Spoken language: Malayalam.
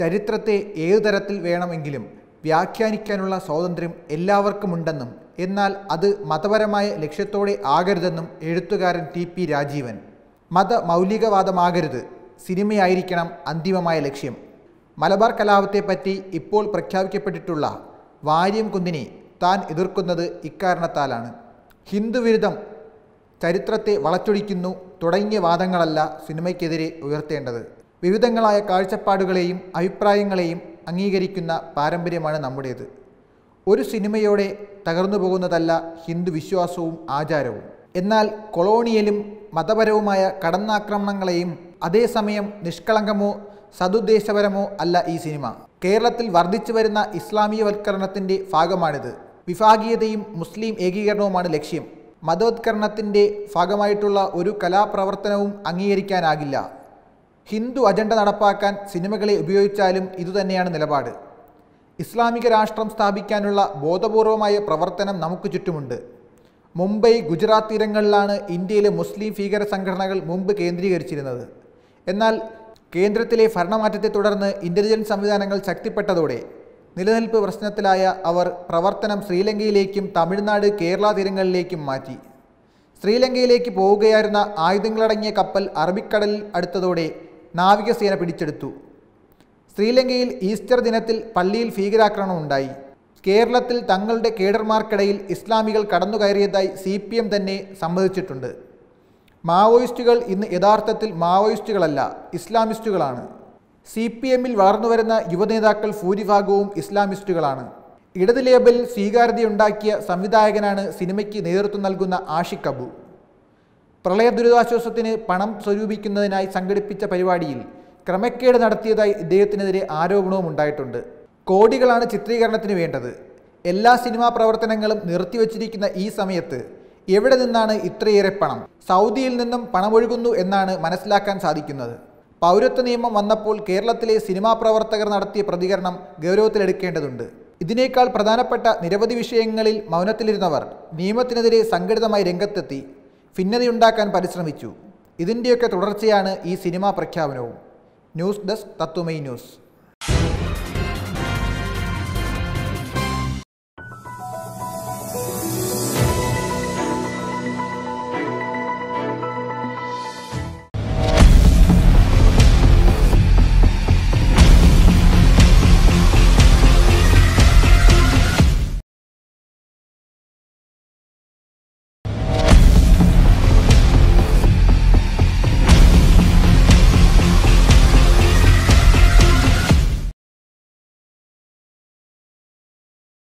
ചരിത്രത്തെ ഏതു തരത്തിൽ വേണമെങ്കിലും വ്യാഖ്യാനിക്കാനുള്ള സ്വാതന്ത്ര്യം എല്ലാവർക്കുമുണ്ടെന്നും എന്നാൽ അത് മതപരമായ ലക്ഷ്യത്തോടെ ആകരുതെന്നും എഴുത്തുകാരൻ ടി പി രാജീവൻ. മത മൗലികവാദമാകരുത് സിനിമയായിരിക്കണം അന്തിമമായ ലക്ഷ്യം. മലബാർ കലാപത്തെപ്പറ്റി ഇപ്പോൾ പ്രഖ്യാപിക്കപ്പെട്ടിട്ടുള്ള വാര്യം കുന്നിനെ താൻ എതിർക്കുന്നത് ഇക്കാരണത്താലാണ്. ഹിന്ദുവിരുദ്ധം ചരിത്രത്തെ വളച്ചൊടിക്കുന്നു തുടങ്ങിയ വാദങ്ങളല്ല സിനിമയ്ക്കെതിരെ ഉയർത്തേണ്ടത്. വിവിധങ്ങളായ കാഴ്ചപ്പാടുകളെയും അഭിപ്രായങ്ങളെയും അംഗീകരിക്കുന്ന പാരമ്പര്യമാണ് നമ്മുടേത്. ഒരു സിനിമയോടെ തകർന്നു പോകുന്നതല്ല ഹിന്ദു വിശ്വാസവും ആചാരവും. എന്നാൽ കൊളോണിയലും മതപരവുമായ കടന്നാക്രമണങ്ങളെയും അതേസമയം നിഷ്കളങ്കമോ സതുദ്ദേശപരമോ അല്ല ഈ സിനിമ. കേരളത്തിൽ വർദ്ധിച്ചു വരുന്ന ഇസ്ലാമീയവൽക്കരണത്തിന്റെ ഭാഗമാണിത്. വിഭാഗീയതയും മുസ്ലിം ഏകീകരണവുമാണ് ലക്ഷ്യം. മതവത്കരണത്തിന്റെ ഭാഗമായിട്ടുള്ള ഒരു കലാപ്രവർത്തനവും അംഗീകരിക്കാനാകില്ല. ഹിന്ദു അജണ്ട നടപ്പാക്കാൻ സിനിമകളെ ഉപയോഗിച്ചാലും ഇതുതന്നെയാണ് നിലപാട്. ഇസ്ലാമിക രാഷ്ട്രം സ്ഥാപിക്കാനുള്ള ബോധപൂർവമായ പ്രവർത്തനം നമുക്ക് ചുറ്റുമുണ്ട്. മുംബൈ ഗുജറാത്ത് തീരങ്ങളിലാണ് ഇന്ത്യയിലെ മുസ്ലിം ഭീകര സംഘടനകൾ മുമ്പ് കേന്ദ്രീകരിച്ചിരുന്നത്. എന്നാൽ കേന്ദ്രത്തിലെ ഭരണമാറ്റത്തെ തുടർന്ന് ഇന്റലിജൻസ് സംവിധാനങ്ങൾ ശക്തിപ്പെട്ടതോടെ നിലനിൽപ്പ് പ്രശ്നത്തിലായ അവർ പ്രവർത്തനം ശ്രീലങ്കയിലേക്കും തമിഴ്നാട് കേരള തീരങ്ങളിലേക്കും മാറ്റി. ശ്രീലങ്കയിലേക്ക് പോവുകയായിരുന്ന ആയുധങ്ങളടങ്ങിയ കപ്പൽ അറബിക്കടലിൽ അടുത്തതോടെ നാവികസേന പിടിച്ചെടുത്തു. ശ്രീലങ്കയിൽ ഈസ്റ്റർ ദിനത്തിൽ പള്ളിയിൽ ഭീകരാക്രമണം ഉണ്ടായി. കേരളത്തിൽ തങ്ങളുടെ കേഡർമാർക്കിടയിൽ ഇസ്ലാമികൾ കടന്നുകയറിയതായി സി പി എം തന്നെ സമ്മതിച്ചിട്ടുണ്ട്. മാവോയിസ്റ്റുകൾ ഇന്ന് യഥാർത്ഥത്തിൽ മാവോയിസ്റ്റുകളല്ല ഇസ്ലാമിസ്റ്റുകളാണ്. സി പി എമ്മിൽ വളർന്നുവരുന്ന യുവനേതാക്കൾ ഭൂരിഭാഗവും ഇസ്ലാമിസ്റ്റുകളാണ്. ഇടത് ലേബലിൽ സ്വീകാര്യതയുണ്ടാക്കിയ സംവിധായകനാണ് സിനിമയ്ക്ക് നേതൃത്വം നൽകുന്ന ആഷിഖ് അബു. പ്രളയ ദുരിതാശ്വാസത്തിന് പണം സ്വരൂപിക്കുന്നതിനായി സംഘടിപ്പിച്ച പരിപാടിയിൽ ക്രമക്കേട് നടത്തിയതായി ഇദ്ദേഹത്തിനെതിരെ ആരോപണവും ഉണ്ടായിട്ടുണ്ട്. കോടികളാണ് ചിത്രീകരണത്തിന് വേണ്ടത്. എല്ലാ സിനിമാ പ്രവർത്തനങ്ങളും നിർത്തിവച്ചിരിക്കുന്ന ഈ സമയത്ത് എവിടെ നിന്നാണ് ഇത്രയേറെ പണം? സൗദിയിൽ നിന്നും പണമൊഴുകുന്നു എന്നാണ് മനസ്സിലാക്കാൻ സാധിക്കുന്നത്. പൗരത്വ നിയമം വന്നപ്പോൾ കേരളത്തിലെ സിനിമാ പ്രവർത്തകർ നടത്തിയ പ്രതികരണം ഗൗരവത്തിലെടുക്കേണ്ടതുണ്ട്. ഇതിനേക്കാൾ പ്രധാനപ്പെട്ട നിരവധി വിഷയങ്ങളിൽ മൗനത്തിലിരുന്നവർ നിയമത്തിനെതിരെ സംഘടിതമായി രംഗത്തെത്തി. ഭിന്നതയുണ്ടാക്കാൻ പരിശ്രമിച്ചു. ഇതിന്റെയൊക്കെ തുടർച്ചയാണ് ഈ സിനിമാ പ്രഖ്യാപനവും. News desk Tatwamayi news.